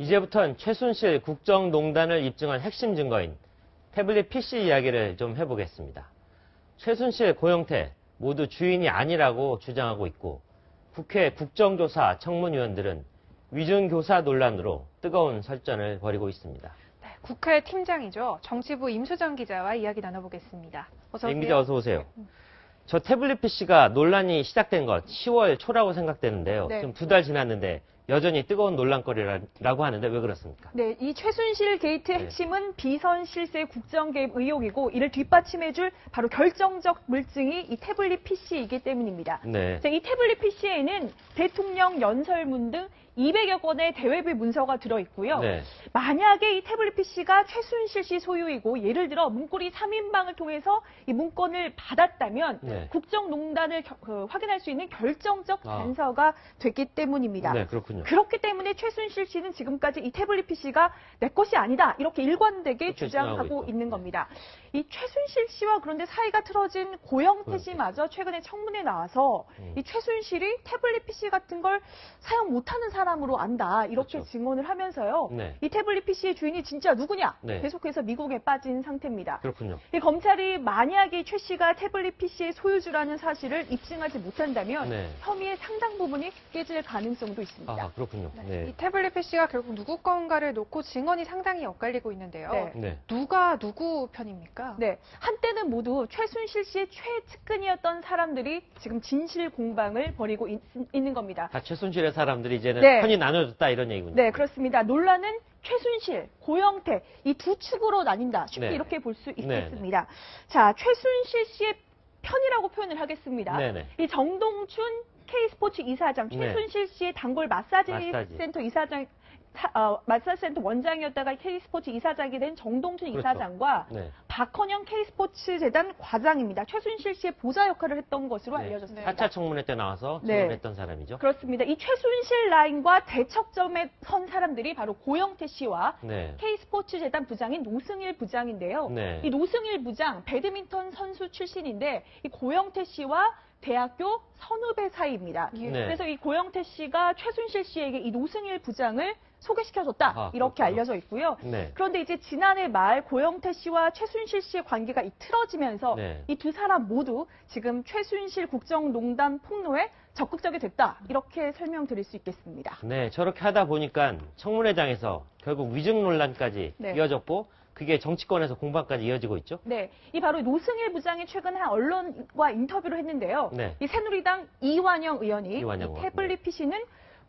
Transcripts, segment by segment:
이제부턴 최순실 국정농단을 입증한 핵심 증거인 태블릿 PC 이야기를 좀 해보겠습니다. 최순실, 고영태 모두 주인이 아니라고 주장하고 있고 국회 국정조사 청문위원들은 위중교사 논란으로 뜨거운 설전을 벌이고 있습니다. 네, 국회 팀장이죠. 정치부 임수정 기자와 이야기 나눠보겠습니다. 어서 임 오세요. 기자 어서 오세요. 저 태블릿 PC가 논란이 시작된 것 10월 초라고 생각되는데요. 네. 지금 두 달 지났는데 여전히 뜨거운 논란거리라고 하는데 왜 그렇습니까? 네, 이 최순실 게이트의 네. 핵심은 비선 실세 국정 개입 의혹이고 이를 뒷받침해줄 바로 결정적 물증이 이 태블릿 PC이기 때문입니다. 네. 자, 이 태블릿 PC에는 대통령 연설문 등 200여 건의 대외비 문서가 들어있고요. 네. 만약에 이 태블릿 PC가 최순실 씨 소유이고 예를 들어 문고리 3인방을 통해서 이 문건을 받았다면 네. 국정농단을 겨- 그, 확인할 수 있는 결정적 아. 단서가 됐기 때문입니다. 네, 그렇군요. 그렇기 때문에 최순실 씨는 지금까지 이 태블릿 PC가 내 것이 아니다 이렇게 일관되게 주장하고. 있는 네. 겁니다. 이 최순실 씨와 그런데 사이가 틀어진 고영태. 씨마저 최근에 청문회 나와서 음. 이 최순실이 태블릿 PC 같은 걸 사용 못하는 사람으로 안다 이렇게 그렇죠. 증언을 하면서요. 네. 이 태블릿 PC의 주인이 진짜 누구냐 네. 계속해서 미국에 빠진 상태입니다. 그렇군요. 이 검찰이 만약에 최 씨가 태블릿 PC의 소유주라는 사실을 입증하지 못한다면 네. 혐의의 상당 부분이 깨질 가능성도 있습니다. 아, 그렇군요. 이 네. 태블릿 PC가 결국 누구 건가를 놓고 증언이 상당히 엇갈리고 있는데요. 네. 네. 누가 누구 편입니까? 네, 한때는 모두 최순실 씨의 최측근이었던 사람들이 지금 진실 공방을 벌이고 있, 는 겁니다. 다 최순실의 사람들이 이제는 네. 편이 나눠졌다 이런 얘기군요. 네, 그렇습니다. 논란은 최순실, 고영태 이 두 축으로 나뉜다. 쉽게 네. 이렇게 볼수 네, 있겠습니다. 자, 최순실 씨의 편이라고 표현을 하겠습니다. 네네. 이 정동춘 K스포츠 이사장, 네. 최순실 씨의 단골 마사지, 마사지. 센터 이사장, 사- 어, 마사지 센터 원장이었다가 K스포츠 이사장이 된 정동춘 그렇죠. 이사장과 네. 박헌영 K스포츠 재단 과장입니다. 최순실 씨의 보좌 역할을 했던 것으로 네. 알려졌습니다. 4차 청문회 때 나와서 네. 청문했던 사람이죠. 그렇습니다. 이 최순실 라인과 대척점에 선 사람들이 바로 고영태 씨와 네. K스포츠 재단 부장인 노승일 부장인데요. 네. 이 노승일 부장 배드민턴 선수 출신인데 이 고영태 씨와 대학교 선후배 사이입니다. 예. 네. 그래서 이 고영태 씨가 최순실 씨에게 이 노승일 부장을 소개시켜줬다 아, 이렇게 그렇구나. 알려져 있고요. 네. 그런데 이제 지난해 말 고영태 씨와 최순실 씨의 관계가 이 틀어지면서 네. 이두 사람 모두 지금 최순실 국정농단 폭로에 적극적이 됐다 이렇게 설명드릴 수 있겠습니다. 네, 저렇게 하다 보니까 청문회장에서 결국 위증 논란까지 네. 이어졌고 그게 정치권에서 공방까지 이어지고 있죠. 네, 이 바로 노승일 부장이 최근 한 언론과 인터뷰를 했는데요. 네. 이 새누리당 이완영 의원이 이완영 이 태블릿 PC는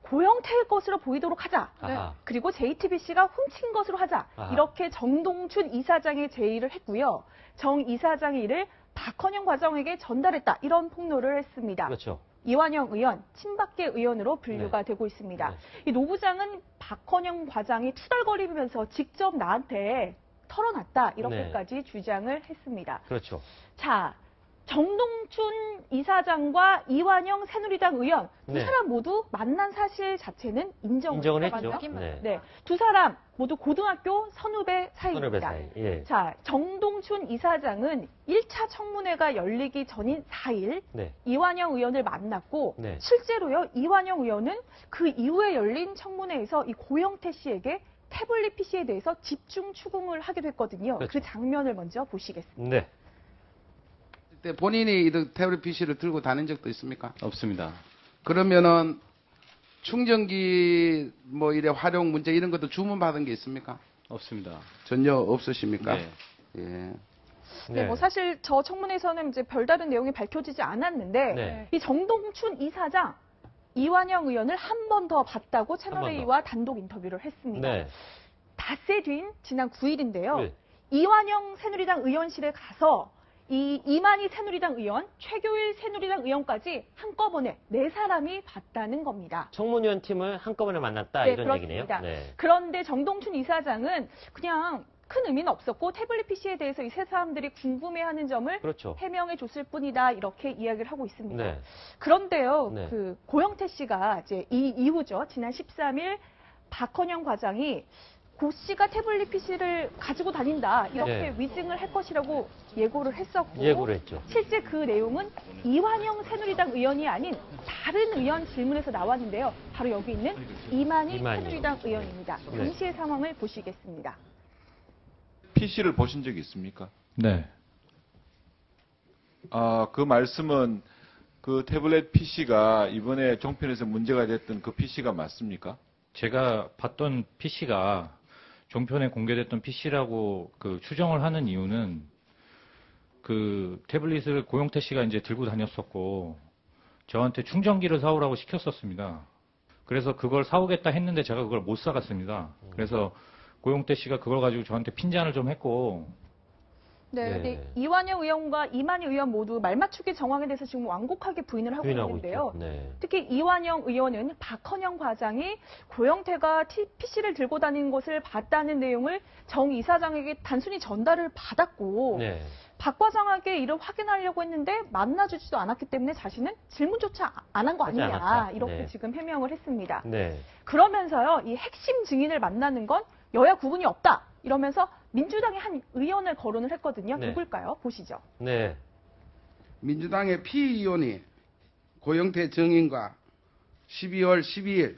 고영태의 것으로 보이도록 하자. 아하. 그리고 JTBC가 훔친 것으로 하자. 아하. 이렇게 정동춘 이사장의 제의를 했고요. 정 이사장의 이를 박헌영 과장에게 전달했다. 이런 폭로를 했습니다. 그렇죠. 이완영 의원, 친박계 의원으로 분류가 되고 있습니다. 네. 이노 부장은 박헌영 과장이 투덜거리면서 직접 나한테 털어놨다. 이렇게까지 주장을 했습니다. 그렇죠. 자, 정동춘 이사장과 이완영 새누리당 의원 두 네. 사람 모두 만난 사실 자체는 인정을, 인정을. 했죠. 네. 네, 두 사람 모두 고등학교 선후배 사이입니다. 선후배 사이. 예. 자, 정동춘 이사장은 1차 청문회가 열리기 전인 4일 네. 이완영 의원을 만났고 네. 실제로요 이완영 의원은 그 이후에 열린 청문회에서 이 고영태 씨에게 태블릿 PC에 대해서 집중 추궁을 하기도 했거든요. 그렇죠. 그 장면을 먼저 보시겠습니다. 네. 그때 본인이 이 태블릿 PC를 들고 다닌 적도 있습니까? 없습니다. 그러면은 충전기 뭐 이래 활용 문제 이런 것도 주문 받은 게 있습니까? 없습니다. 전혀 없으십니까? 네. 예. 네, 뭐 사실 저 청문회에서는 이제 별다른 내용이 밝혀지지 않았는데 네. 이 정동춘 이사장 이완영 의원을 한 번 더 봤다고. 채널A와 단독 인터뷰를 했습니다. 네. 닷새 뒤인 지난 9일인데요. 네. 이완영 새누리당 의원실에 가서 이 이만희 새누리당 의원, 최교일 새누리당 의원까지 한꺼번에 네 사람이 봤다는 겁니다. 청문위원 팀을 한꺼번에 만났다 네, 이런 그렇습니다. 얘기네요. 네. 그런데 정동춘 이사장은 그냥 큰 의미는 없었고 태블릿 PC에 대해서 이 세 사람들이 궁금해하는 점을 그렇죠. 해명해 줬을 뿐이다 이렇게 이야기를 하고 있습니다. 네. 그런데요, 네. 그 고영태 씨가 이제 이 이후죠. 지난 13일 박헌영 과장이 고 씨가 태블릿 PC를 가지고 다닌다 이렇게 네. 위증을 할 것이라고 예고를 했었고 예고를 했죠. 실제 그 내용은 이완영 새누리당 의원이 아닌 다른 의원 질문에서 나왔는데요. 바로 여기 있는 이만희 이만희. 새누리당 의원입니다. 네. 당시의 상황을 보시겠습니다. PC를 보신 적이 있습니까? 네. 아, 그 말씀은 그 태블릿 PC가 이번에 종편에서 문제가 됐던 그 PC가 맞습니까? 제가 봤던 PC가 종편에 공개됐던 PC라고 그 추정을 하는 이유는 그 태블릿을 고용태 씨가 이제 들고 다녔었고 저한테 충전기를 사오라고 시켰었습니다. 그래서 그걸 사오겠다 했는데 제가 그걸 못 사갔습니다. 그래서 고용태 씨가 그걸 가지고 저한테 핀잔을 좀 했고 네, 네. 근데 이완영 의원과 이만희 의원 모두 말맞추기 정황에 대해서 지금 완곡하게 부인을 하고 부인하고 있는데요. 네. 특히 이완영 의원은 박헌영 과장이 고영태가 PC를 들고 다니는 것을 봤다는 내용을 정 이사장에게 단순히 전달을 받았고 네. 박 과장에게 이를 확인하려고 했는데 만나주지도 않았기 때문에 자신은 질문조차 안 한 거 아니냐 않았다. 이렇게 네. 지금 해명을 했습니다. 네. 그러면서요 이 핵심 증인을 만나는 건 여야 구분이 없다 이러면서 민주당의 한 의원을 거론을 했거든요. 네. 누굴까요? 보시죠. 네. 민주당의 피 의원이 고영태 정인과 12월 12일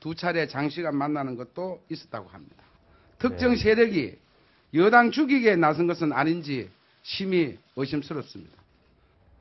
두 차례 장시간 만나는 것도 있었다고 합니다. 특정 네. 세력이 여당 죽이기에 나선 것은 아닌지 심히 의심스럽습니다.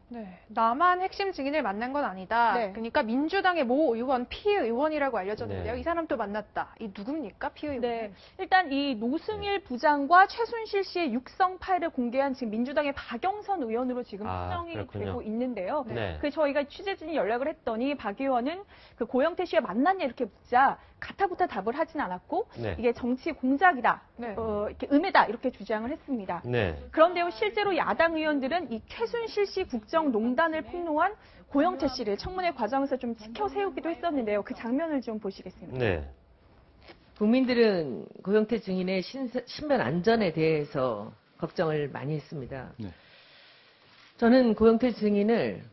네, 나만 핵심 증인을 만난 건 아니다. 네. 그러니까 민주당의 모 의원, 피 의원이라고 알려졌는데요. 네. 이 사람 또 만났다. 이 누굽니까? 피 의원. 네, 일단 이 노승일 부장과 최순실 씨의 육성 파일을 공개한 지금 민주당의 박영선 의원으로 지금 아, 추정이 그렇군요. 되고 있는데요. 네. 그 저희가 취재진이 연락을 했더니 박 의원은 그 고영태 씨와 만났냐 이렇게 묻자 가타부타 답을 하진 않았고 네. 이게 정치 공작이다, 네. 어, 이렇게 음해다 이렇게 주장을 했습니다. 네. 그런데요, 실제로 야당 의원들은 이 최순실 씨 국정농단을 폭로한 고영태 씨를 청문회 과정에서 좀 지켜 세우기도 했었는데요. 그 장면을 좀 보시겠습니다. 네. 국민들은 고영태 증인의 신, 신변 안전에 대해서 걱정을 많이 했습니다. 네. 저는 고영태 증인을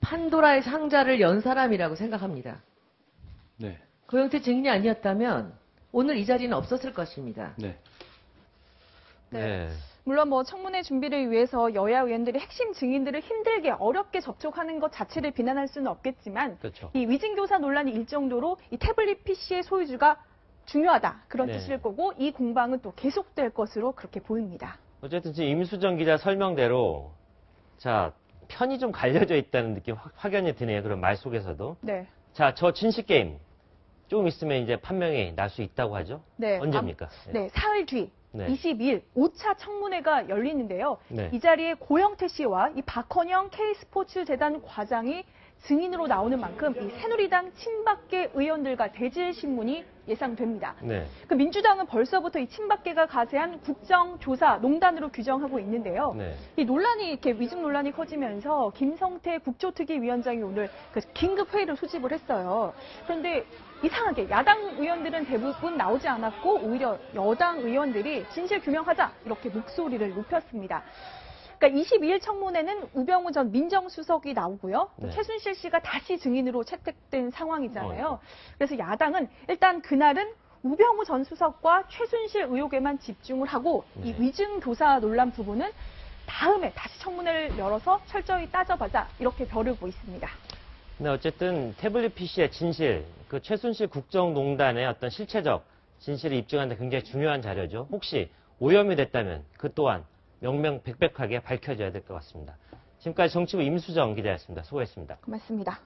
판도라의 상자를 연 사람이라고 생각합니다. 네. 고영태 증인이 아니었다면 오늘 이 자리는 없었을 것입니다. 네. 네. 물론 뭐 청문회 준비를 위해서 여야 의원들이 핵심 증인들을 힘들게 어렵게 접촉하는 것 자체를 비난할 수는 없겠지만 그렇죠. 이 위증교사 논란이 일 정도로 이 태블릿 PC의 소유주가 중요하다 그런 네. 뜻일 거고 이 공방은 또 계속될 것으로 그렇게 보입니다. 어쨌든 지금 임수정 기자 설명대로 자 편이 좀 갈려져 있다는 느낌 확, 확연히 드네요. 그런 말 속에서도. 네. 자, 저 진실 게임 조금 있으면 이제 판명이 날 수 있다고 하죠. 네. 언제입니까? 암- 네, 사흘 뒤 네. 22일 5차 청문회가 열리는데요. 네. 이 자리에 고영태 씨와 이 박헌영 K스포츠 재단 과장이 증인으로 나오는 만큼 이 새누리당 친박계 의원들과 대질 신문이 예상됩니다. 네. 그 민주당은 벌써부터 이 친박계가 가세한 국정조사 농단으로 규정하고 있는데요. 네. 이 논란이 이렇게 위증 논란이 커지면서 김성태 국조특위위원장이 오늘 그 긴급 회의를 소집을 했어요. 그런데 이상하게 야당 의원들은 대부분 나오지 않았고 오히려 여당 의원들이 진실 규명하자 이렇게 목소리를 높였습니다. 그러니까 22일 청문회는 우병우 전 민정수석이 나오고요. 또 네. 최순실 씨가 다시 증인으로 채택된 상황이잖아요. 어. 그래서 야당은 일단 그날은 우병우 전 수석과 최순실 의혹에만 집중을 하고 이 네. 위증 교사 논란 부분은 다음에 다시 청문회를 열어서 철저히 따져보자 이렇게 벼르고 있습니다. 근데 어쨌든 태블릿 PC의 진실, 그 최순실 국정농단의 어떤 실체적 진실을 입증하는 데 굉장히 중요한 자료죠. 혹시 오염이 됐다면 그 또한 명명백백하게 밝혀져야 될 것 같습니다. 지금까지 정치부 임수정 기자였습니다. 수고했습니다. 고맙습니다.